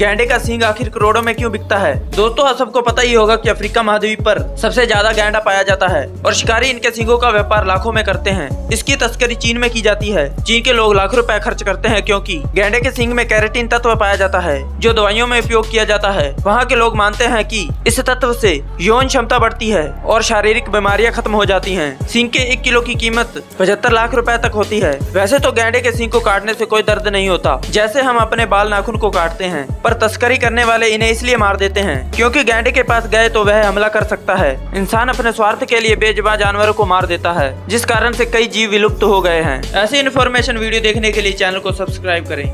गैंडे का सींग आखिर करोड़ों में क्यों बिकता है? दोस्तों, आप सबको पता ही होगा कि अफ्रीका महाद्वीप पर सबसे ज़्यादा गैंडा पाया जाता है और शिकारी इनके सींगों का व्यापार लाखों में करते हैं। इसकी तस्करी चीन में की जाती है। चीन के लोग लाखों रुपए खर्च करते हैं क्योंकि गैंडे के सींग में कैरेटिन तत्व पाया जाता है, जो दवाइयों में उपयोग किया जाता है। वहाँ के लोग मानते हैं की इस तत्व से यौन क्षमता बढ़ती है और शारीरिक बीमारियाँ खत्म हो जाती है। सींग के एक किलो की कीमत पचहत्तर लाख रूपए तक होती है। वैसे तो गैंडे के सींग को काटने ऐसी कोई दर्द नहीं होता, जैसे हम अपने बाल नाखून को काटते हैं। पर तस्करी करने वाले इन्हें इसलिए मार देते हैं। क्योंकि गैंडे के पास गए तो वह हमला कर सकता है। इंसान अपने स्वार्थ के लिए बेजबा जानवरों को मार देता है, जिस कारण से कई जीव विलुप्त हो गए हैं। ऐसी इन्फॉर्मेशन वीडियो देखने के लिए चैनल को सब्सक्राइब करें।